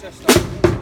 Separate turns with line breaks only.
চেষ্টা